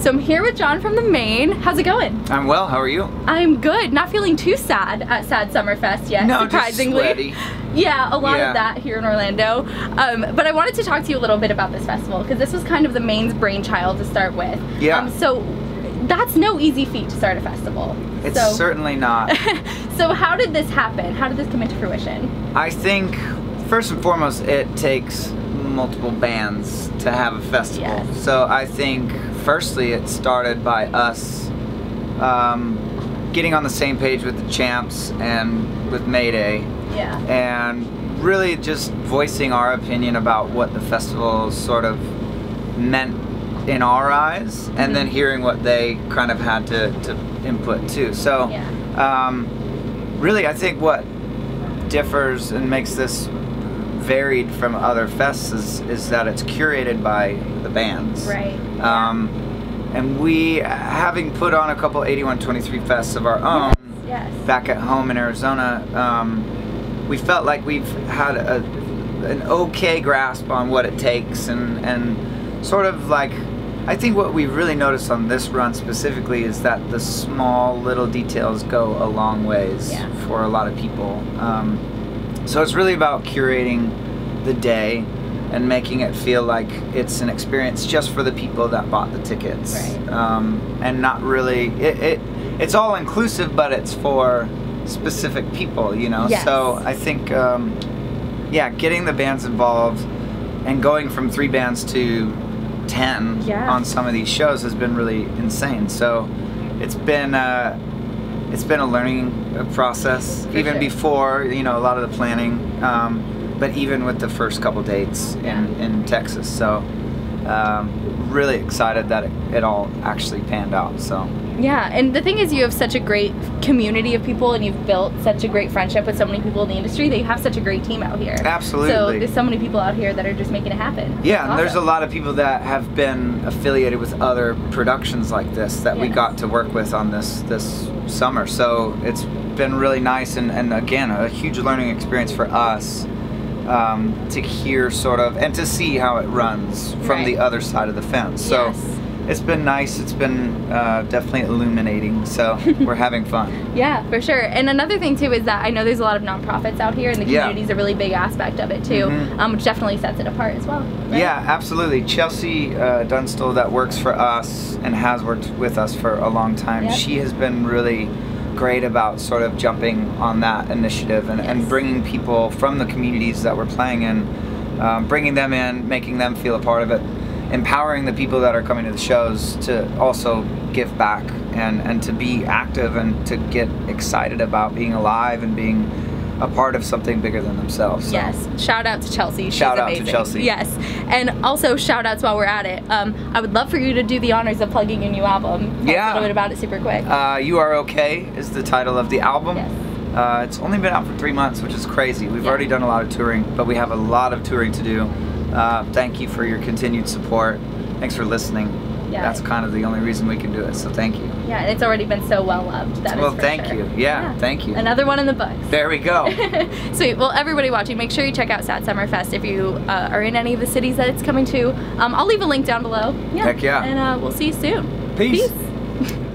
So I'm here with John from the Maine. How's it going? I'm well. How are you? I'm good. Not feeling too sad at Sad Summerfest yet, no, surprisingly. Just sweaty. Yeah, a lot yeah. of that here in Orlando. Um, but I wanted to talk to you a little bit about this festival because this was kind of the Maine's brainchild to start with. Yeah. Um, so that's no easy feat to start a festival. It's so, certainly not. so how did this happen? How did this come into fruition? I think first and foremost it takes multiple bands to have a festival. Yes. So I think firstly it started by us um, getting on the same page with the champs and with Mayday Yeah. and really just voicing our opinion about what the festival sort of meant in our eyes and then Mhm. hearing what they kind of had to, to input too. So Yeah. um, really I think what differs and makes this varied from other fests is, is that it's curated by the bands. Right. Um, and we, having put on a couple 8123 fests of our own Yes. back at home in Arizona, um, we felt like we've had a, an okay grasp on what it takes and, and sort of like, I think what we've really noticed on this run specifically is that the small little details go a long ways Yeah. for a lot of people. Um, so it's really about curating the day and making it feel like it's an experience just for the people that bought the tickets. Right. Um, and not really, it, it, it's all inclusive, but it's for specific people, you know? Yes. So I think, um, yeah, getting the bands involved and going from three bands to 10 Yeah. on some of these shows has been really insane. So it's been, uh, it's been a learning uh, process For even sure. before you know a lot of the planning um, but even with the first couple dates in, in texas so um, really excited that it, it all actually panned out so Yeah, and the thing is, you have such a great community of people, and you've built such a great friendship with so many people in the industry that you have such a great team out here. Absolutely. So there's so many people out here that are just making it happen. yeah and there's a lot of people that have been affiliated with other productions like this that we got to work with on this this summer so it's been really nice and, and again a huge learning experience for us um, to hear sort of and to see how it runs from Right. the other side of the fence so Yes. it's been nice it's been uh, definitely illuminating so we're having fun Yeah, for sure. And another thing too is that I know there's a lot of nonprofits out here, and the community is a really big aspect of it too, Mhm. um, which definitely sets it apart as well. right? Yeah, absolutely. Chelsea uh, Dunstall, that works for us and has worked with us for a long time, Yep. she has been really great about sort of jumping on that initiative and, Yes. and bringing people from the communities that we're playing in, um, bringing them in, making them feel a part of it, empowering the people that are coming to the shows to also give back and, and to be active and to get excited about being alive and being a part of something bigger than themselves. So. Yes. Shout out to Chelsea. She's Shout out to. Chelsea. Yes. And also shout outs while we're at it. Um, I would love for you to do the honors of plugging your new album. Tell us Yeah. a little bit about it super quick. Uh, you Are Okay is the title of the album. Yes. Uh, it's only been out for three months, which is crazy. We've Yeah. already done a lot of touring, but we have a lot of touring to do. Uh, thank you for your continued support. Thanks for listening. Yeah. That's kind of the only reason we can do it, so thank you. yeah, and it's already been so well loved. That is well, thank sure. you. Yeah, thank you. Another one in the books. There we go. Sweet. Well, everybody watching, make sure you check out Sad Summer Fest if you uh, are in any of the cities that it's coming to. Um, I'll leave a link down below. Yeah. Heck yeah. And uh, we'll see you soon. Peace. Peace.